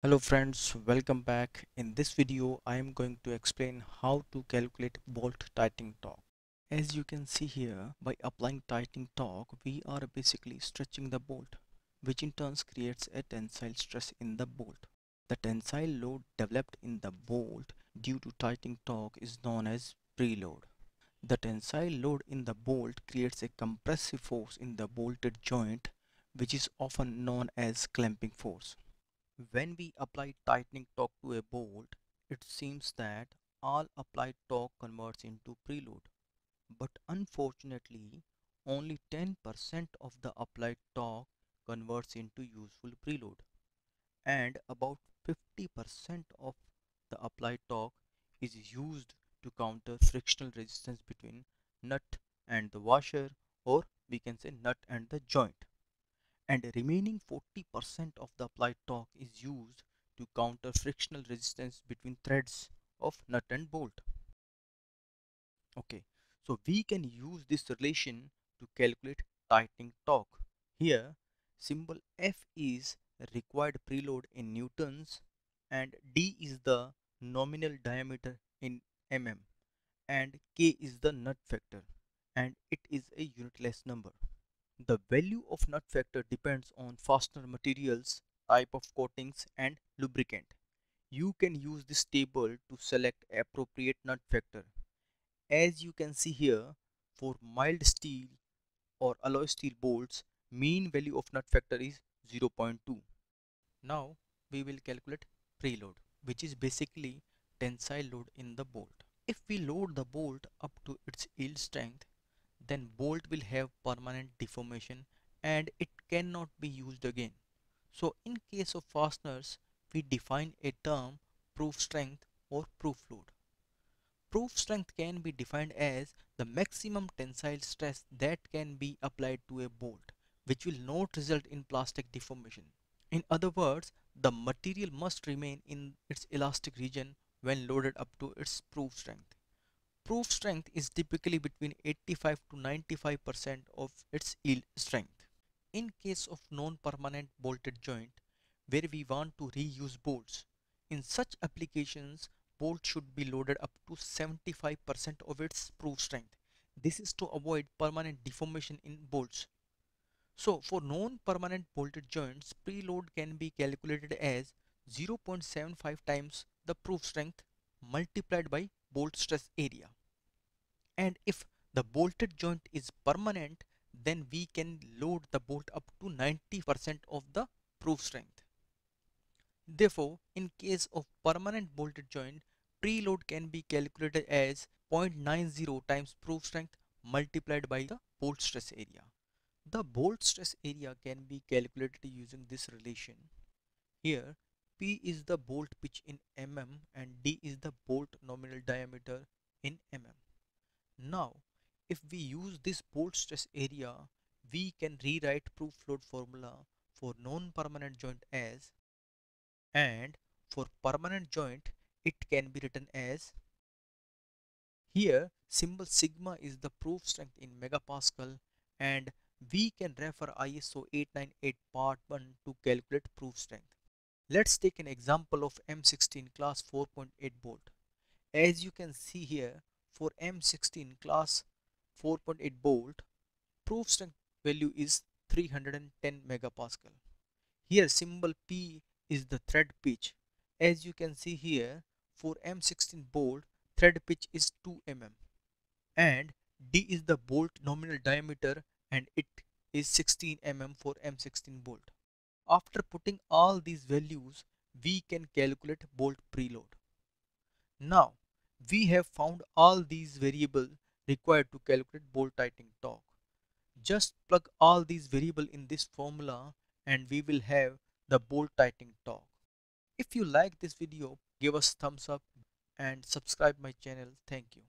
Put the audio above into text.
Hello friends, welcome back. In this video, I am going to explain how to calculate bolt tightening torque. As you can see here, by applying tightening torque, we are basically stretching the bolt, which in turn creates a tensile stress in the bolt. The tensile load developed in the bolt due to tightening torque is known as preload. The tensile load in the bolt creates a compressive force in the bolted joint, which is often known as clamping force. When we apply tightening torque to a bolt, it seems that all applied torque converts into preload. But unfortunately, only 10% of the applied torque converts into useful preload. And about 50% of the applied torque is used to counter frictional resistance between nut and the washer or we can say nut and the joint and the remaining 40% of the applied torque is used to counter frictional resistance between threads of nut and bolt. Okay, so we can use this relation to calculate tightening torque. Here, symbol F is required preload in newtons and D is the nominal diameter in mm and K is the nut factor and it is a unitless number. The value of nut factor depends on fastener materials, type of coatings and lubricant. You can use this table to select appropriate nut factor. As you can see here, for mild steel or alloy steel bolts, mean value of nut factor is 0.2. Now we will calculate preload, which is basically tensile load in the bolt. If we load the bolt up to its yield strength, then bolt will have permanent deformation and it cannot be used again. So in case of fasteners, we define a term proof strength or proof load. Proof strength can be defined as the maximum tensile stress that can be applied to a bolt which will not result in plastic deformation. In other words, the material must remain in its elastic region when loaded up to its proof strength proof strength is typically between 85 to 95% of its yield strength. In case of non-permanent bolted joint, where we want to reuse bolts, in such applications, bolt should be loaded up to 75% of its proof strength. This is to avoid permanent deformation in bolts. So for non-permanent bolted joints, preload can be calculated as 0.75 times the proof strength multiplied by bolt stress area and if the bolted joint is permanent then we can load the bolt up to 90% of the proof strength. Therefore, in case of permanent bolted joint, preload can be calculated as 0.90 times proof strength multiplied by the bolt stress area. The bolt stress area can be calculated using this relation. Here, P is the bolt pitch in mm and D is the bolt nominal diameter in mm. Now, if we use this bolt stress area, we can rewrite proof load formula for non-permanent joint as and for permanent joint it can be written as here symbol sigma is the proof strength in megapascal and we can refer ISO 898 part 1 to calculate proof strength. Let's take an example of M16 class 4.8 bolt. As you can see here for M16 class 4.8 bolt, proof strength value is 310 megapascal. Here symbol P is the thread pitch. As you can see here, for M16 bolt, thread pitch is 2 mm and D is the bolt nominal diameter and it is 16 mm for M16 bolt. After putting all these values, we can calculate bolt preload. Now, we have found all these variables required to calculate bolt tightening torque. Just plug all these variables in this formula and we will have the bolt tightening torque. If you like this video, give us thumbs up and subscribe my channel. Thank you.